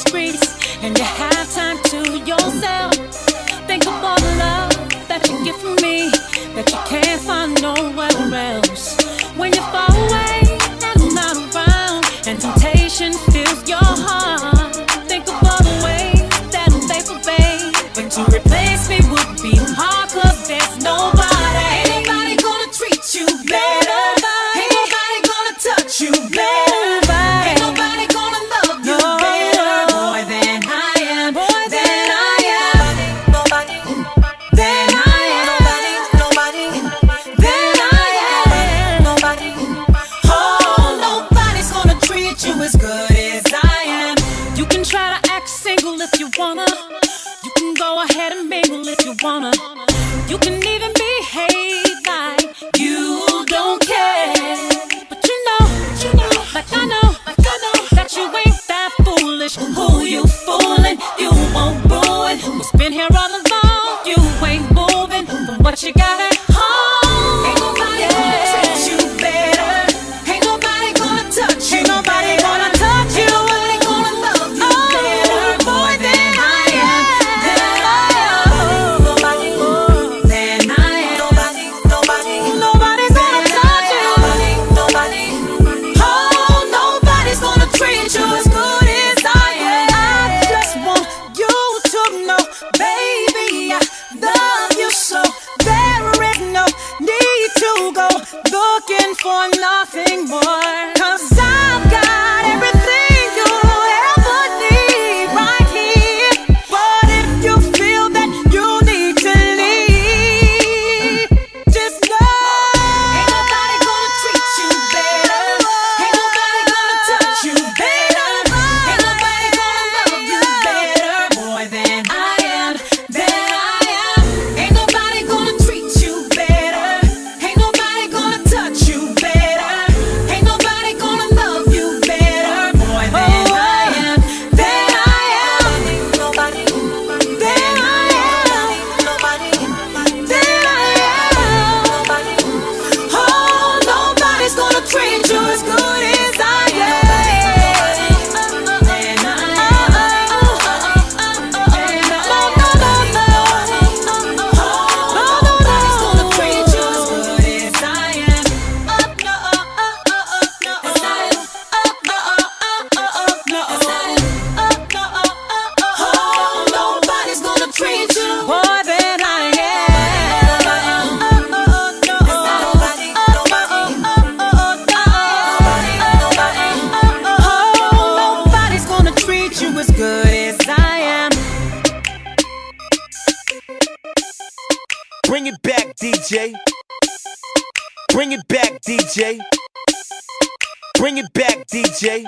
streets and you have time to yourself. Think of all the love that you get from me that you can't find nowhere else. When you're far away and I'm not around and temptation fills your heart. wanna. You can go ahead and mingle if you wanna. You can even behave like you don't care. But you know, you know, like I know, like I know that you ain't that foolish. Who you fooling? You won't ruin. Who's been here all along? You ain't moving from what you got. looking for nothing more. Bring it back, DJ. Bring it back, DJ. Bring it back, DJ.